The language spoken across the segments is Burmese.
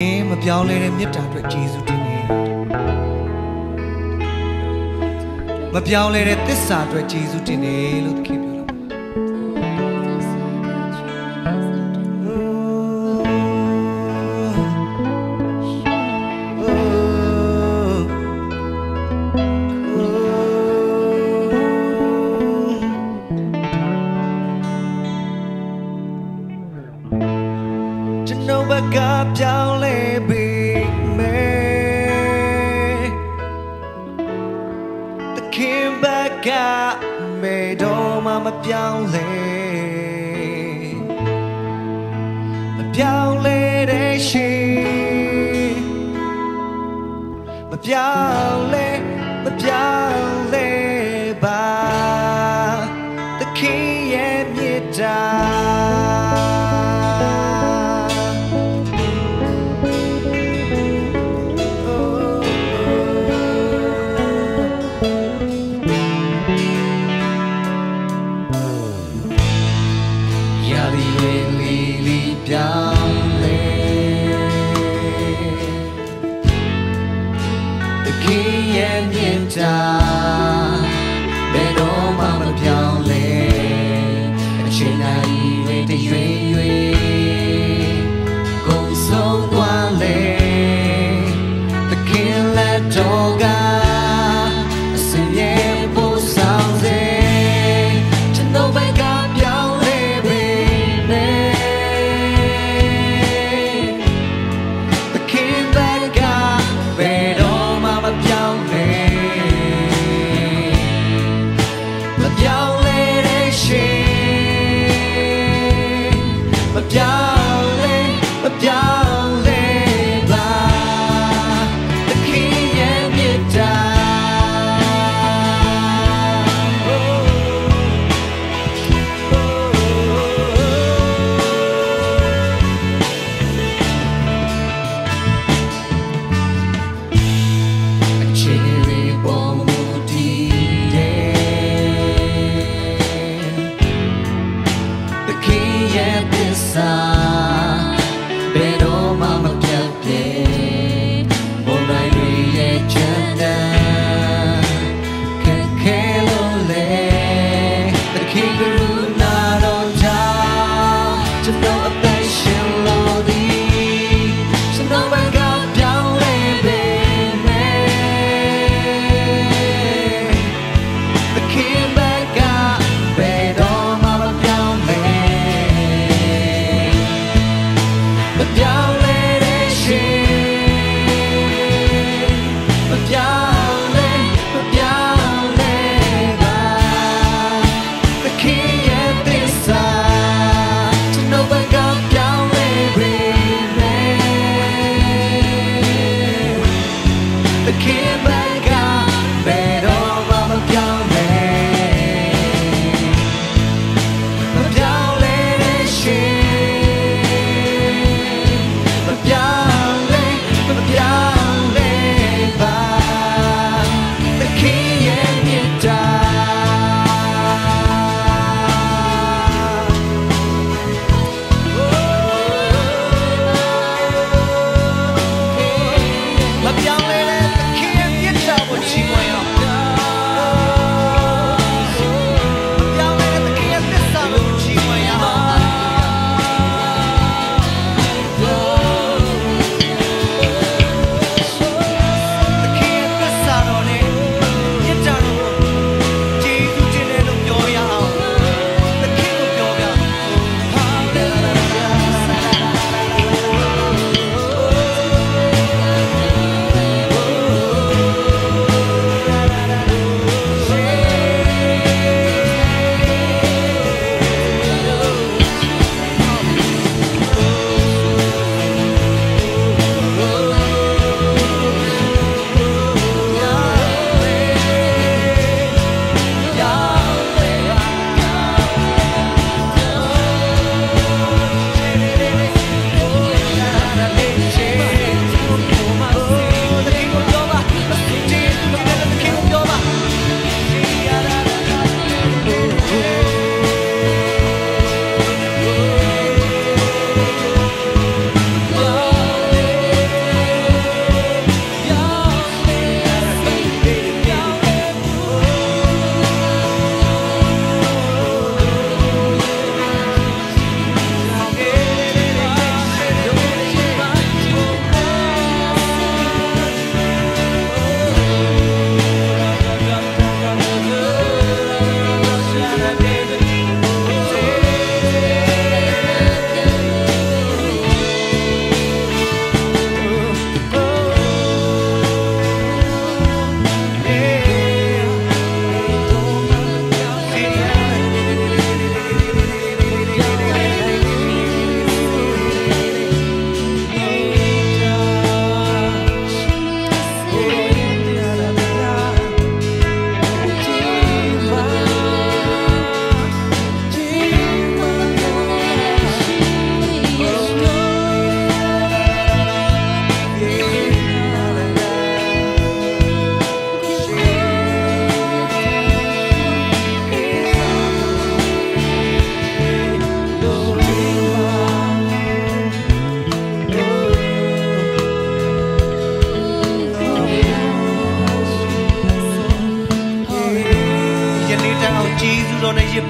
မပြောင်းလဲတဲ့မေတ္တာအတွက်ယေရှုတင်နေမပြောင်းလဲတဲ့သစ္စာအတွက်ယေရှုတင်နေလို့သခင်ပြောတာကျွန်တော်ဘက်ကပြောင်းလဲ တော့မှမပြောင်းလဲမပြောင်းလဲတဲ့ရှင်မပြောင်းလဲ တခင်ရဲ့မြင်တာဘ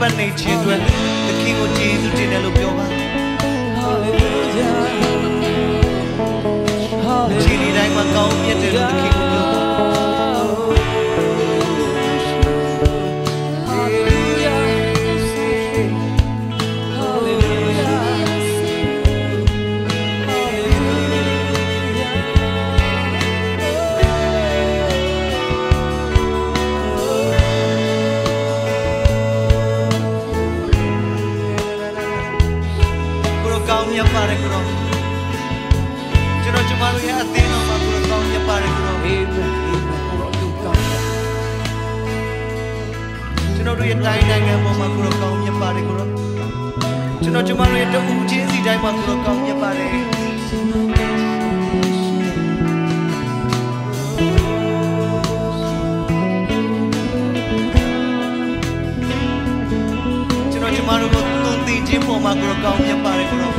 ပတ်နေခြင်းအတွက်သခင်ကိုကျေးဇူးတင်တယ်လို့ပြောပါ Hallelujah. ခြေဒီတိုင်းမှာကောင်းမြတ်တယ်လို့သခင်ကိုပြောပါကို မတို့ရဲ့အသင်းတော်မှာကိုရောကောင်းမြတ်ပါတယ်ကိုရောကျွန်တော်တို့ရဲ့တိုင်းနိုင်ငံပေါ်မှာကိုရောကောင်းမြတ်ပါတယ်ကိုရောကျွန်တော်ကျမတို့ရဲ့တဦးချင်းစီတိုင်းမှာကိုရောကောင်းမြတ်ပါတယ်ကျွန်တော်ကျမတို့ကိုသွန်သင်ခြင်းပေါ်မှာကိုရောကောင်းမြတ်ပါတယ်ကိုရော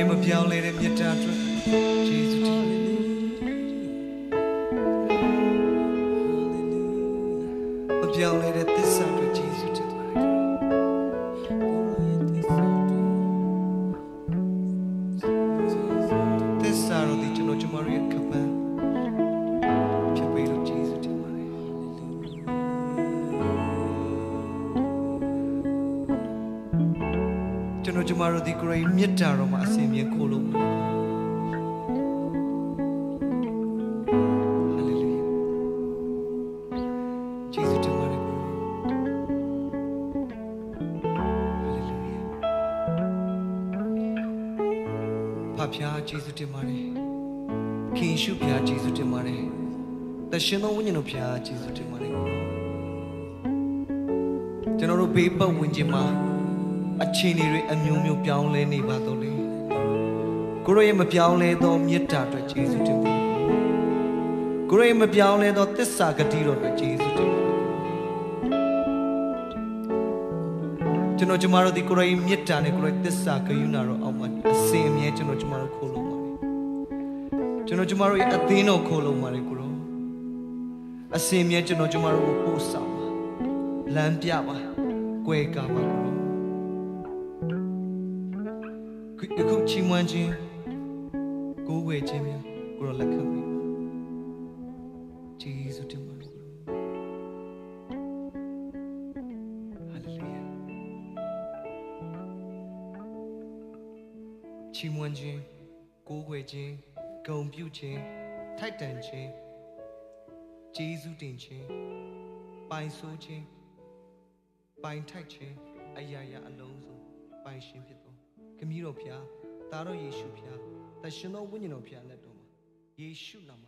ကိုရောရဲ့မပြောင်းလဲတဲ့မြတ်တာအတွက်ယေရှုတင်မပြောင်းလဲတဲ့သစ္စာအတွက်ယေရှုတင်ပါတယ်သစ္စာတော်ဒီကျွန်တော်ကျမတို့ရဲ့ မတို့ဒီကိုယ်မြတ်တာတော်မှာအစဉ်မြဲခိုးလို့ပါဟာလေလုယာယေရှုတင်ပါတယ်ကိုဟာလေလုယာဖဖျားယေရှုတင်ပါတယ်ခင်ရှုဖျားယေရှုတင်ပါတယ်တရှင်သောဝိညာဉ်တော်ဖျားယေရှုတင်ပါတယ်ကိုကျွန်တော်တို့ဘေးပတ်ဝန်းကျင်မှာ အခြေအနေတွေအမျိုးမျိုးပြောင်းလဲနေပါတော့လေကိုရောရဲ့မပြောင်းလဲသောမေတ္တာအတွက်ယေရှုတင်ပါတယ်ကိုရောရဲ့မပြောင်းလဲသောသစ္စာဂတိတော်အတွက်ယေရှုတင်ပါတယ်ကျွန်တော်ကျမတို့ဒီကိုရောရဲ့မေတ္တာနဲ့ကိုရောရဲ့သစ္စာဂရုဏာတော်အောက်မှာအစဉ်အမြဲကျွန်တော်ကျမတို့ခိုးလို့ပါတယ်ကျွန်တော်ကျမတို့ရဲ့အသင်းတော်ခိုးလို့ပါတယ်ကိုရောအစဉ်အမြဲကျွန်တော်ကျမတို့ကိုပို့ဆောင်ပါလမ်းပြပါကွယ်ကာပါကိုရော အခုချီးမွမ်းခြင်းကိုးဝယ်ခြင်းများကိုရောလက်ခံပေးပါဂျေဇုတင်ပါတယ်ကိုဟာလေလုယာချီးမွမ်းခြင်းကိုးဝယ်ခြင်းဂုဏ်ပြုခြင်းထိုက်တန်ခြင်းဂျေဇုတင်ခြင်းပိုင်ဆိုးခြင်းပိုင်ထိုက်ခြင်းအရာရာအလုံးစုံပိုင်ရှင်ဖြစ်သော ခမည်းတော်ဖျားတာတော်ယေရှုဖျားတရှင်သောဝိညာဉ်တော်ဖျားလက်တော်မှာယေရှုနာမ